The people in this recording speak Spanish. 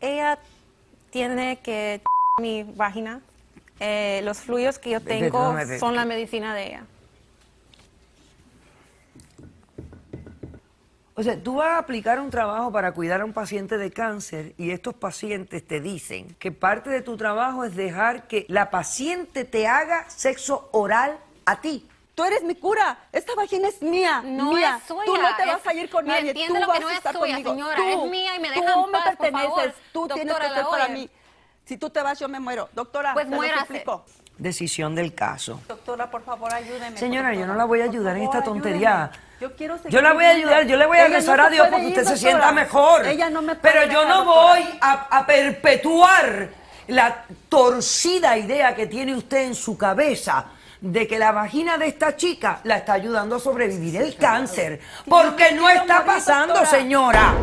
Ella tiene que mi vagina. Eh, los fluidos que yo tengo son la medicina de ella. O sea, tú vas a aplicar un trabajo para cuidar a un paciente de cáncer y estos pacientes te dicen que parte de tu trabajo es dejar que la paciente te haga sexo oral a ti. Tú eres mi cura. Esta vagina es mía. No mía. es suya, Tú no te vas es- a ir con nadie. entiende Tú lo que vas no a es estar suya, conmigo. señora, Tú, es mía y me tú deja en me paz, por perteneces. favor. Tú tienes que ser para mí. Si tú te vas, yo me muero. Doctora, Pues te lo muérase. suplico. Decisión del caso. Doctora, por favor, ayúdeme. Señora, yo no la voy a Por ayudar en esta tontería. ayúdeme. Yo quiero seguir Yo la voy a ayudar, yo le voy a Ella rezar no a Dios porque ir, usted se sienta mejor. Ella no me puede Pero yo dejar, no doctora. voy a, a perpetuar la torcida idea que tiene usted en su cabeza de que la vagina de esta chica la está ayudando a sobrevivir el cáncer. Porque no está pasando, señora.